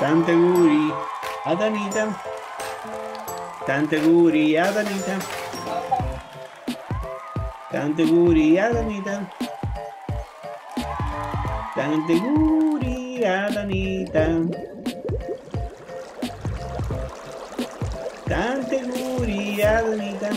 Tante guri, Adanita. Tante guri, Adanita. Tante guri, Adanita. Tante guri, Adanita. Tante guri, Adanita.